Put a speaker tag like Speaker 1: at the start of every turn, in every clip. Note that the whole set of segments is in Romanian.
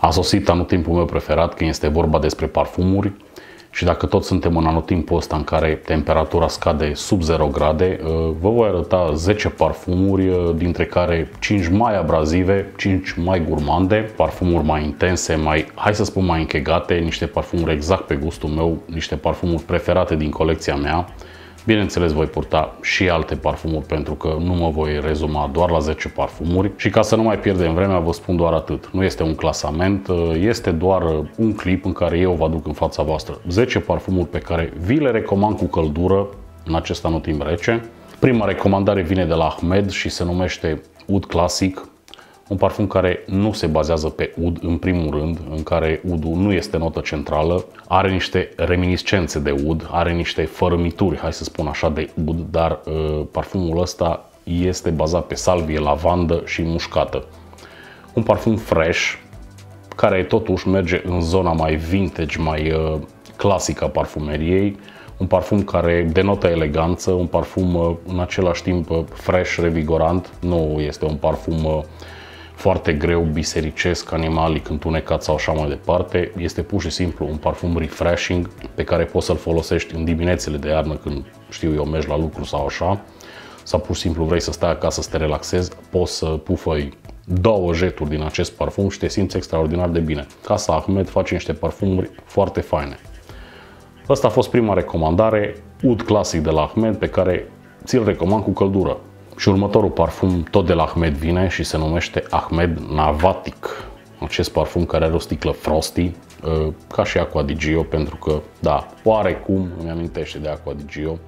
Speaker 1: A sosit anotimpul meu preferat când este vorba despre parfumuri și dacă tot suntem în anotimpul ăsta în care temperatura scade sub 0 grade, uh, vă voi arăta 10 parfumuri, uh, dintre care 5 mai abrazive, 5 mai gurmande, parfumuri mai intense, mai, hai să spun mai închegate, niște parfumuri exact pe gustul meu, niște parfumuri preferate din colecția mea, Bineînțeles, voi purta și alte parfumuri pentru că nu mă voi rezuma doar la 10 parfumuri și ca să nu mai pierdem vremea, vă spun doar atât. Nu este un clasament, este doar un clip în care eu vă aduc în fața voastră 10 parfumuri pe care vi le recomand cu căldură în acest anotimp rece. Prima recomandare vine de la Ahmed și se numește Oud Classic un parfum care nu se bazează pe ud în primul rând, în care udul nu este notă centrală, are niște reminiscențe de ud, are niște fărâmituri, hai să spun așa, de ud, dar uh, parfumul ăsta este bazat pe salvie, lavandă și mușcată. Un parfum fresh, care totuși merge în zona mai vintage, mai uh, clasică a parfumeriei, un parfum care denotă eleganță, un parfum uh, în același timp uh, fresh, revigorant, nu este un parfum uh, foarte greu, bisericesc, animalic, întunecat sau așa mai departe. Este pur și simplu un parfum refreshing pe care poți să-l folosești în diminețile de iarnă când, știu eu, mergi la lucru sau așa, sau pur și simplu vrei să stai acasă să te relaxezi, poți să pufăi două jeturi din acest parfum și te simți extraordinar de bine. Casa Ahmed face niște parfumuri foarte faine. Asta a fost prima recomandare, Ud clasic de la Ahmed, pe care ți-l recomand cu căldură. Și următorul parfum tot de la Ahmed vine și se numește Ahmed Navatic. Acest parfum care are o sticlă frosty, uh, ca și Aqua di Gio, pentru că, da, oarecum îmi amintește de Aqua di Gio.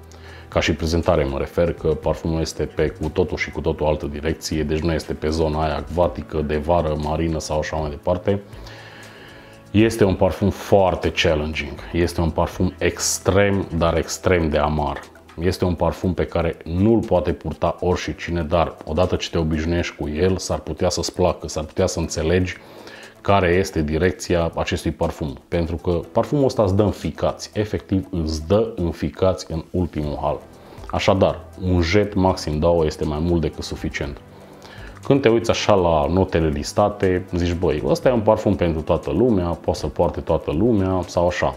Speaker 1: Ca și prezentare mă refer că parfumul este pe cu totul și cu totul altă direcție, deci nu este pe zona aia acvatică, de vară, marină sau așa mai departe. Este un parfum foarte challenging, este un parfum extrem, dar extrem de amar. Este un parfum pe care nu-l poate purta oricine, dar odată ce te obișnuiești cu el, s-ar putea să-ți placă, s-ar putea să înțelegi care este direcția acestui parfum. Pentru că parfumul ăsta îți dă înficați, efectiv îți dă înficați în ultimul hal. Așadar, un jet maxim două este mai mult decât suficient. Când te uiți așa la notele listate, zici, băi, ăsta e un parfum pentru toată lumea, poate să poarte toată lumea sau așa.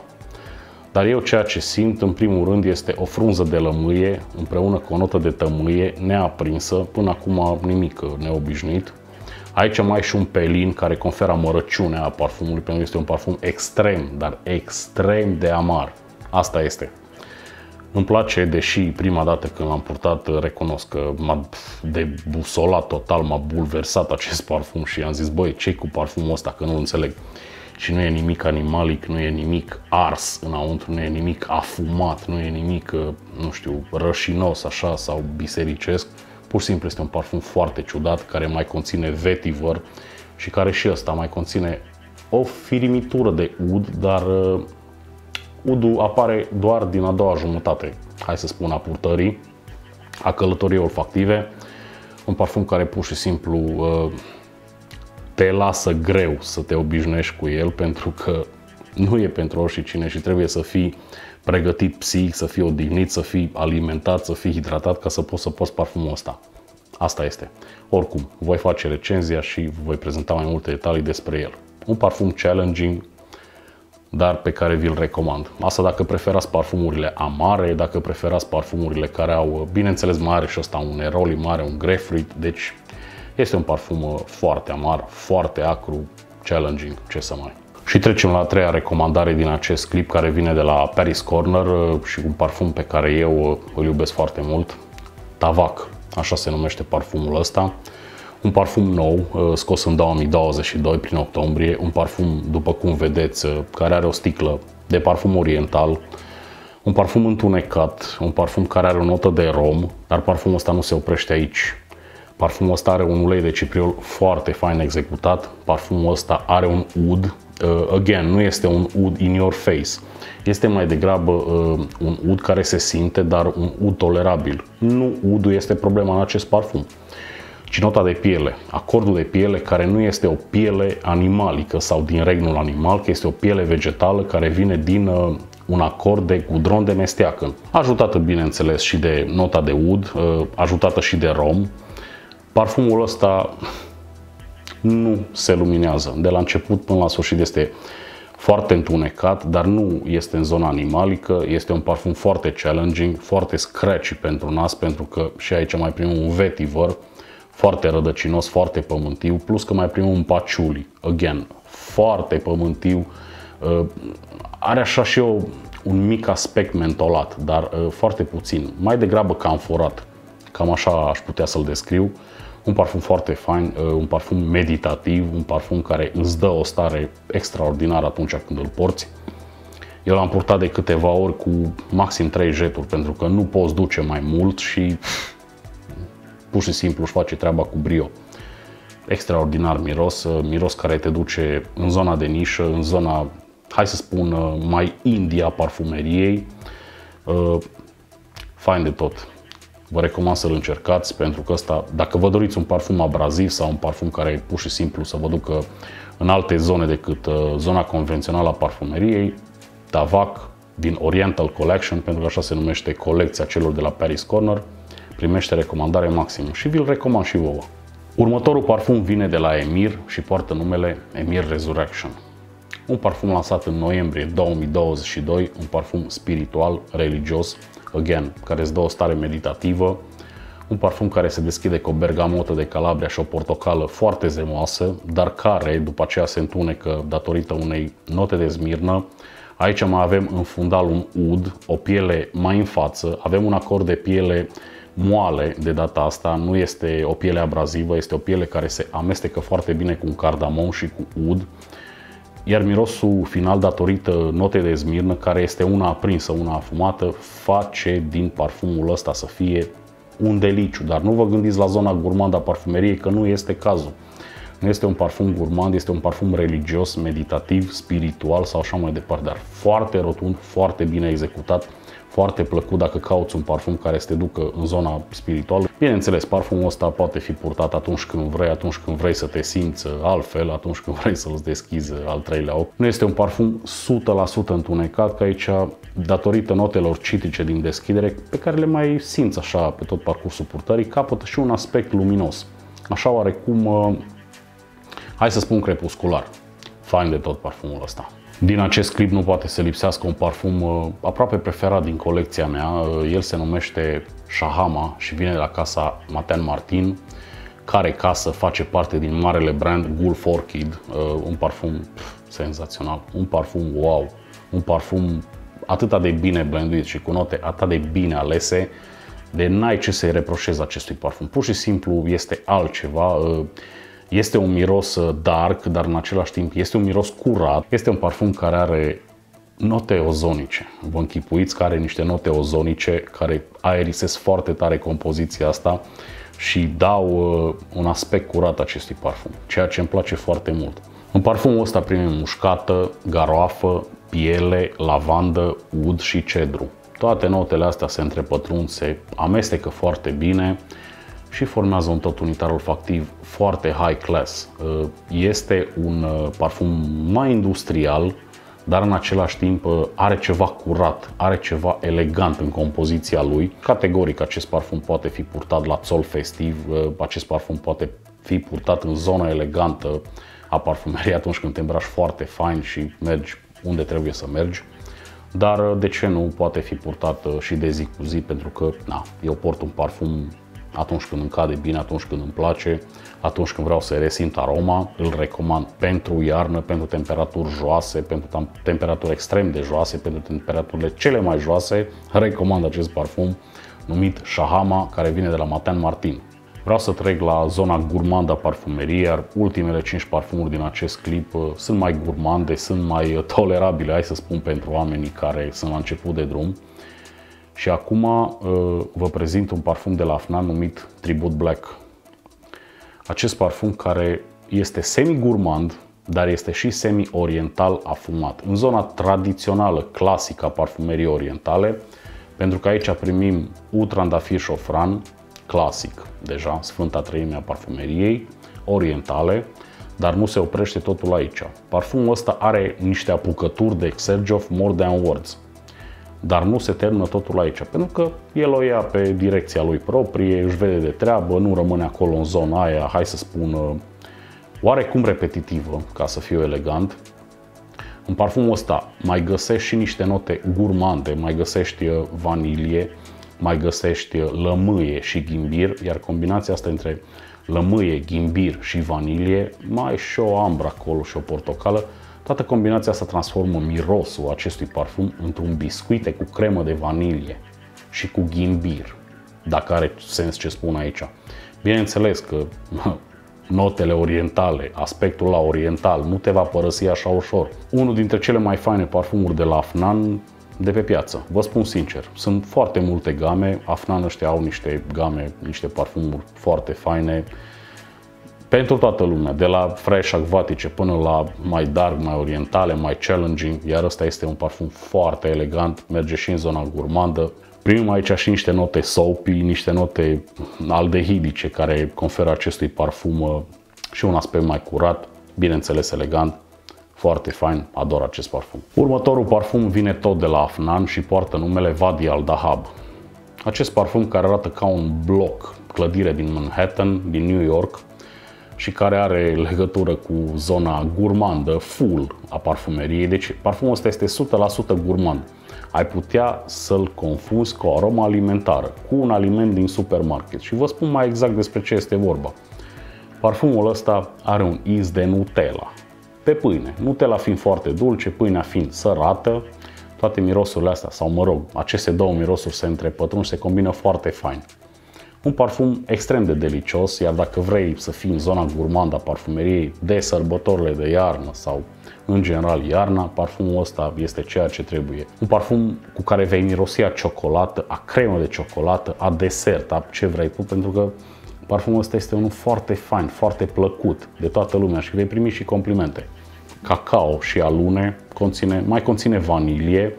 Speaker 1: Dar eu ceea ce simt, în primul rând, este o frunză de lămâie împreună cu o notă de tămâie neaprinsă, până acum nimic neobișnuit. Aici mai și un pelin care conferă amărăciunea a parfumului, pentru că este un parfum extrem, dar extrem de amar. Asta este. Îmi place, deși prima dată când l-am purtat, recunosc că m-a debusolat total, m-a bulversat acest parfum și am zis, băi, ce cu parfumul ăsta, că nu înțeleg și nu e nimic animalic, nu e nimic ars înăuntru, nu e nimic afumat, nu e nimic, uh, nu știu, rășinos așa sau bisericesc. Pur și simplu este un parfum foarte ciudat care mai conține vetiver și care și ăsta mai conține o firimitură de ud, dar uh, udul apare doar din a doua jumătate, hai să spun, a purtării, a călătoriei olfactive. Un parfum care pur și simplu uh, te lasă greu să te obișnuiești cu el pentru că nu e pentru oricine și trebuie să fii pregătit psihic, să fii odihnit, să fii alimentat, să fii hidratat ca să poți să poți parfumul ăsta. Asta este. Oricum, voi face recenzia și voi prezenta mai multe detalii despre el. Un parfum challenging, dar pe care vi-l recomand. Asta dacă preferați parfumurile amare, dacă preferați parfumurile care au, bineînțeles, mai are și ăsta un neroli mare, un grapefruit, deci este un parfum uh, foarte amar, foarte acru, challenging, ce să mai. Și trecem la a treia recomandare din acest clip care vine de la Paris Corner uh, și un parfum pe care eu uh, îl iubesc foarte mult, Tavac, așa se numește parfumul ăsta. Un parfum nou, scos în 2022 prin octombrie, un parfum, după cum vedeți, care are o sticlă de parfum oriental, un parfum întunecat, un parfum care are o notă de rom, dar parfumul ăsta nu se oprește aici. Parfumul ăsta are un ulei de cipriol foarte fain executat. Parfumul ăsta are un ud. Uh, again, nu este un ud in your face. Este mai degrabă uh, un ud care se simte, dar un ud tolerabil. Nu udul este problema în acest parfum ci nota de piele, acordul de piele care nu este o piele animalică sau din regnul animal, că este o piele vegetală care vine din uh, un acord de gudron de mesteacă, ajutată bineînțeles și de nota de ud, uh, ajutată și de rom. Parfumul ăsta nu se luminează. De la început până la sfârșit este foarte întunecat, dar nu este în zona animalică, este un parfum foarte challenging, foarte scratchy pentru nas, pentru că și aici mai primim un vetiver, foarte rădăcinos, foarte pământiu, plus că mai primim un paciuli, again, foarte pământiu, uh, are așa și o, un mic aspect mentolat, dar uh, foarte puțin, mai degrabă camforat, cam așa aș putea să-l descriu. Un parfum foarte fain, uh, un parfum meditativ, un parfum care îți dă o stare extraordinară atunci când îl porți. Eu l-am purtat de câteva ori cu maxim 3 jeturi pentru că nu poți duce mai mult și pur și simplu își face treaba cu brio. Extraordinar miros, uh, miros care te duce în zona de nișă, în zona, hai să spun, uh, mai India parfumeriei. Fain de tot vă recomand să-l încercați pentru că ăsta, dacă vă doriți un parfum abraziv sau un parfum care pur și simplu să vă ducă în alte zone decât uh, zona convențională a parfumeriei, Tavac din Oriental Collection, pentru că așa se numește colecția celor de la Paris Corner, primește recomandare maximă și vi-l recomand și vouă. Următorul parfum vine de la Emir și poartă numele Emir Resurrection. Un parfum lansat în noiembrie 2022, un parfum spiritual, religios, again, care îți dă o stare meditativă, un parfum care se deschide cu o bergamotă de Calabria și o portocală foarte zemoasă, dar care după aceea se întunecă datorită unei note de smirnă. Aici mai avem în fundal un ud, o piele mai în față, avem un acord de piele moale de data asta, nu este o piele abrazivă, este o piele care se amestecă foarte bine cu un cardamom și cu ud iar mirosul final, datorită notei de smirnă, care este una aprinsă, una afumată, face din parfumul ăsta să fie un deliciu. Dar nu vă gândiți la zona gurmandă a parfumeriei, că nu este cazul. Nu este un parfum gurmand, este un parfum religios, meditativ, spiritual sau așa mai departe, dar foarte rotund, foarte bine executat, foarte plăcut dacă cauți un parfum care să te ducă în zona spirituală. Bineînțeles, parfumul ăsta poate fi purtat atunci când vrei, atunci când vrei să te simți altfel, atunci când vrei să-ți deschizi al treilea ochi. Nu este un parfum 100% întunecat, că aici, datorită notelor citrice din deschidere, pe care le mai simți așa pe tot parcursul purtării, capătă și un aspect luminos. Așa oarecum, uh, hai să spun crepuscular. Fain de tot parfumul ăsta. Din acest clip nu poate să lipsească un parfum uh, aproape preferat din colecția mea. Uh, el se numește Shahama și vine de la casa Maten Martin, care casă face parte din marele brand Gulf Orchid, uh, un parfum senzațional, un parfum wow, un parfum atât de bine blenduit și cu note atât de bine alese, de n-ai ce să-i reproșezi acestui parfum. Pur și simplu este altceva. Este un miros uh, dark, dar în același timp este un miros curat. Este un parfum care are note ozonice. Vă închipuiți că are niște note ozonice care aerisesc foarte tare compoziția asta și dau uh, un aspect curat acestui parfum, ceea ce îmi place foarte mult. În parfumul ăsta primim mușcată, garoafă, piele, lavandă, ud și cedru. Toate notele astea se întrepătrund, se amestecă foarte bine și formează un tot unitar olfactiv foarte high class. Uh, este un uh, parfum mai industrial, dar în același timp uh, are ceva curat, are ceva elegant în compoziția lui. Categoric acest parfum poate fi purtat la sol festiv, acest parfum poate fi purtat în zona elegantă a parfumeriei atunci când te îmbraci foarte fain și mergi unde trebuie să mergi. Dar de ce nu poate fi purtat și de zi cu zi pentru că na, eu port un parfum atunci când îmi cade bine, atunci când îmi place, atunci când vreau să resimt aroma, îl recomand pentru iarnă, pentru temperaturi joase, pentru temperaturi extrem de joase, pentru temperaturile cele mai joase, recomand acest parfum numit Shahama, care vine de la Maten Martin. Vreau să trec la zona gurmandă a parfumeriei, iar ultimele 5 parfumuri din acest clip uh, sunt mai gurmande, sunt mai uh, tolerabile, hai să spun, pentru oamenii care sunt la început de drum. Și acum uh, vă prezint un parfum de la FNAN numit Tribute Black. Acest parfum care este semi-gurmand, dar este și semi-oriental afumat. În zona tradițională, clasică a parfumerii orientale, pentru că aici primim utrandafir șofran, clasic, deja, Sfânta Treime a parfumeriei, orientale, dar nu se oprește totul aici. Parfumul ăsta are niște apucături de Xerjoff More Than Words dar nu se termină totul aici, pentru că el o ia pe direcția lui proprie, își vede de treabă, nu rămâne acolo în zona aia, hai să spun, oarecum repetitivă, ca să fiu elegant. În parfumul ăsta mai găsești și niște note gurmande, mai găsești uh, vanilie, mai găsești uh, lămâie și ghimbir, iar combinația asta între lămâie, ghimbir și vanilie, mai și o ambră acolo și o portocală, Toată combinația asta transformă mirosul acestui parfum într-un biscuite cu cremă de vanilie și cu ghimbir, dacă are sens ce spun aici. Bineînțeles că notele orientale, aspectul la oriental, nu te va părăsi așa ușor. Unul dintre cele mai faine parfumuri de la Afnan de pe piață. Vă spun sincer, sunt foarte multe game, Afnan ăștia au niște game, niște parfumuri foarte faine, pentru toată lumea, de la fresh acvatice până la mai dark, mai orientale, mai challenging, iar ăsta este un parfum foarte elegant, merge și în zona gurmandă. Primim aici și niște note soapy, niște note aldehidice care conferă acestui parfum uh, și un aspect mai curat, bineînțeles elegant, foarte fain, ador acest parfum. Următorul parfum vine tot de la Afnan și poartă numele Vadi Al Dahab. Acest parfum care arată ca un bloc, clădire din Manhattan, din New York, și care are legătură cu zona gurmandă, full a parfumeriei. Deci parfumul ăsta este 100% gurmand. Ai putea să-l confunzi cu o aromă alimentară, cu un aliment din supermarket. Și vă spun mai exact despre ce este vorba. Parfumul ăsta are un iz de Nutella. Pe pâine. Nutella fiind foarte dulce, pâinea fiind sărată, toate mirosurile astea, sau mă rog, aceste două mirosuri se întrepătrund și se combină foarte fain. Un parfum extrem de delicios, iar dacă vrei să fii în zona gurmandă a parfumeriei de sărbătorile de iarnă sau în general iarna, parfumul ăsta este ceea ce trebuie. Un parfum cu care vei mirosi a ciocolată, a cremă de ciocolată, a desert, a ce vrei tu, pentru că parfumul ăsta este unul foarte fain, foarte plăcut de toată lumea și vei primi și complimente. Cacao și alune conține, mai conține vanilie,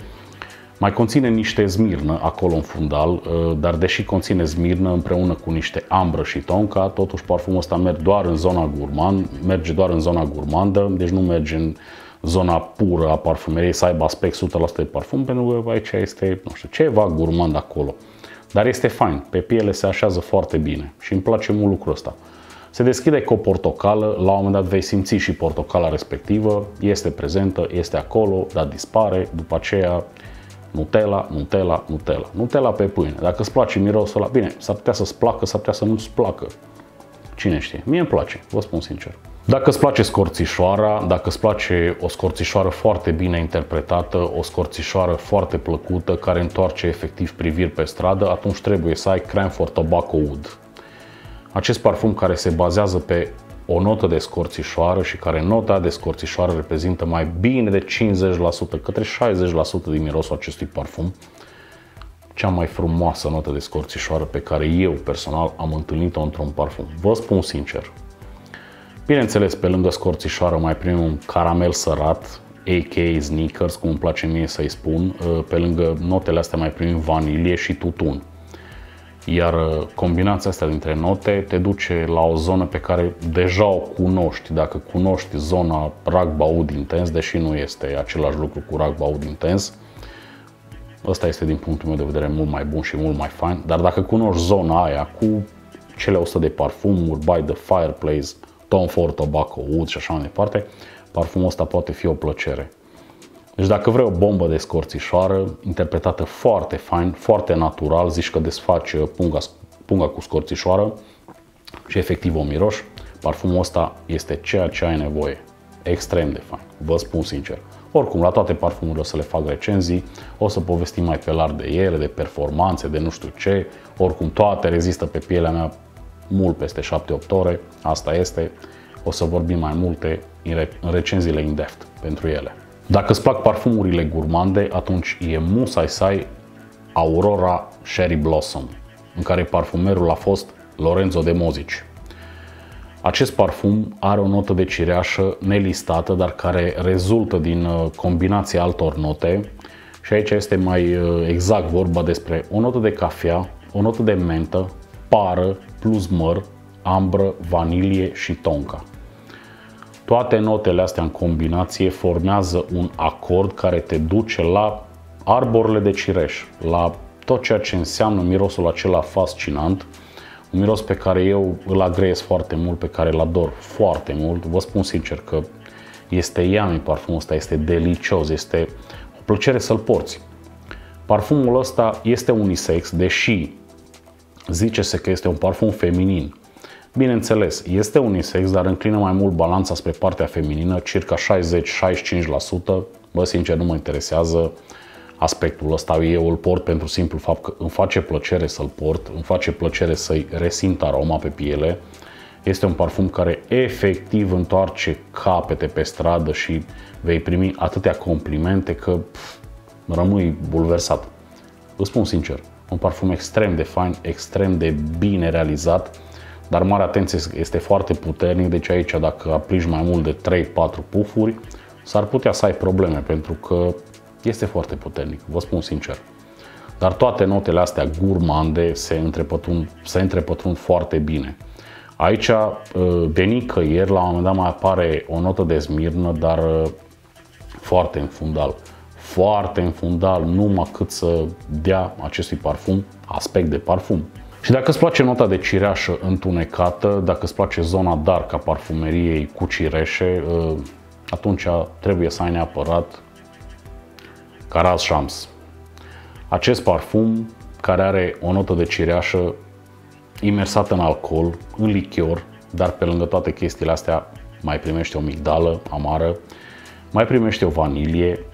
Speaker 1: mai conține niște zmirnă acolo în fundal, uh, dar deși conține zmirnă împreună cu niște ambră și tonca, totuși parfumul ăsta merge doar în zona gurmand, merge doar în zona gurmandă, deci nu merge în zona pură a parfumeriei să aibă aspect 100% de parfum, pentru că aici este, nu știu, ceva gurmand acolo. Dar este fain, pe piele se așează foarte bine și îmi place mult lucrul ăsta. Se deschide cu o portocală, la un moment dat vei simți și portocala respectivă, este prezentă, este acolo, dar dispare, după aceea Nutella, Nutella, Nutella. Nutella pe pâine. Dacă îți place mirosul ăla, bine, s-ar putea să-ți placă, s-ar putea să nu-ți placă. Cine știe? Mie îmi place, vă spun sincer. Dacă îți place scorțișoara, dacă îți place o scorțișoară foarte bine interpretată, o scorțișoară foarte plăcută, care întoarce efectiv priviri pe stradă, atunci trebuie să ai Cranford Tobacco Wood. Acest parfum care se bazează pe o notă de scorțișoară și care nota de scorțișoară reprezintă mai bine de 50%, către 60% din mirosul acestui parfum. Cea mai frumoasă notă de scorțișoară pe care eu personal am întâlnit-o într-un parfum. Vă spun sincer. Bineînțeles, pe lângă scorțișoară mai primim un caramel sărat, a.k.a. sneakers, cum îmi place mie să-i spun. Pe lângă notele astea mai primim vanilie și tutun. Iar uh, combinația asta dintre note te duce la o zonă pe care deja o cunoști. Dacă cunoști zona rag baud intens, deși nu este același lucru cu rag baud intens, ăsta este din punctul meu de vedere mult mai bun și mult mai fain. Dar dacă cunoști zona aia cu cele 100 de parfumuri, By the Fireplace, Tom Ford Tobacco Wood și așa mai departe, parfumul ăsta poate fi o plăcere. Deci dacă vrei o bombă de scorțișoară, interpretată foarte fain, foarte natural, zici că desfaci punga, punga cu scorțișoară și efectiv o miroși, parfumul ăsta este ceea ce ai nevoie. Extrem de fain, vă spun sincer. Oricum, la toate parfumurile o să le fac recenzii, o să povestim mai pe larg de ele, de performanțe, de nu știu ce. Oricum, toate rezistă pe pielea mea mult peste 7-8 ore, asta este. O să vorbim mai multe în recenziile in-depth pentru ele. Dacă îți plac parfumurile gurmande, atunci e musai sai Aurora Sherry Blossom, în care parfumerul a fost Lorenzo de Mozici. Acest parfum are o notă de cireașă nelistată, dar care rezultă din uh, combinația altor note și aici este mai uh, exact vorba despre o notă de cafea, o notă de mentă, pară plus măr, ambră, vanilie și tonka. Toate notele astea în combinație formează un acord care te duce la arborile de cireș, la tot ceea ce înseamnă mirosul acela fascinant, un miros pe care eu îl agreiez foarte mult, pe care îl ador foarte mult. Vă spun sincer că este yummy parfumul ăsta, este delicios, este o plăcere să-l porți. Parfumul ăsta este unisex, deși zice-se că este un parfum feminin. Bineînțeles, este unisex, dar înclină mai mult balanța spre partea feminină, circa 60-65%. Bă, sincer, nu mă interesează aspectul ăsta. Eu îl port pentru simplu fapt că îmi face plăcere să-l port, îmi face plăcere să-i resimt aroma pe piele. Este un parfum care efectiv întoarce capete pe stradă și vei primi atâtea complimente că pf, rămâi bulversat. Îți spun sincer, un parfum extrem de fain, extrem de bine realizat, dar mare atenție, este foarte puternic, deci aici dacă aplici mai mult de 3-4 pufuri, s-ar putea să ai probleme, pentru că este foarte puternic, vă spun sincer. Dar toate notele astea gurmande se întrepătrund, se întrepătrund foarte bine. Aici, de uh, nicăieri, la un moment dat mai apare o notă de smirnă, dar uh, foarte în fundal. Foarte în fundal, numai cât să dea acestui parfum aspect de parfum. Și dacă îți place nota de cireașă întunecată, dacă îți place zona dark a parfumeriei cu cireșe, uh, atunci trebuie să ai neapărat Caraz Shams. Acest parfum, care are o notă de cireașă imersată în alcool, în lichior, dar pe lângă toate chestiile astea mai primește o migdală amară, mai primește o vanilie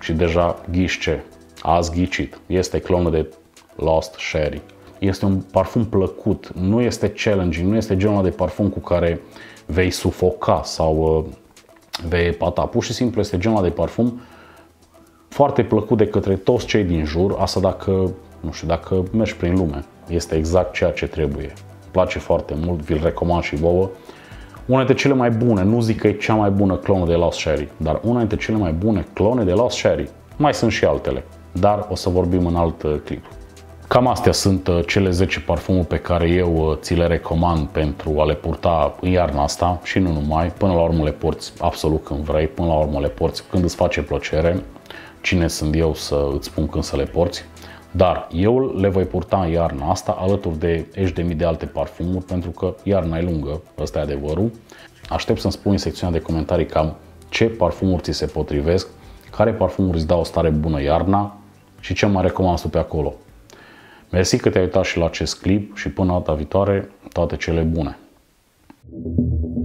Speaker 1: și deja ghișce, azi ghicit. Este clonă de Lost Sherry. Este un parfum plăcut, nu este challenging, nu este genul de parfum cu care vei sufoca sau uh, vei epata. Pur și simplu este genul de parfum foarte plăcut de către toți cei din jur, asta dacă, nu știu, dacă mergi prin lume. Este exact ceea ce trebuie. Îmi place foarte mult, vi-l recomand și vouă. Una dintre cele mai bune, nu zic că e cea mai bună clonă de Lost Sherry, dar una dintre cele mai bune clone de Lost Sherry. Mai sunt și altele, dar o să vorbim în alt uh, clip. Cam astea sunt uh, cele 10 parfumuri pe care eu uh, ți le recomand pentru a le purta în iarna asta și nu numai. Până la urmă le porți absolut când vrei, până la urmă le porți când îți face plăcere cine sunt eu să îți spun când să le porți, dar eu le voi purta în iarna asta alături de ești de mii de alte parfumuri pentru că iarna e lungă, ăsta e adevărul. Aștept să-mi spui în secțiunea de comentarii cam ce parfumuri ți se potrivesc, care parfumuri îți dau o stare bună iarna și ce mai recomand pe acolo. Mersi că te-ai uitat și la acest clip și până data viitoare, toate cele bune! thank you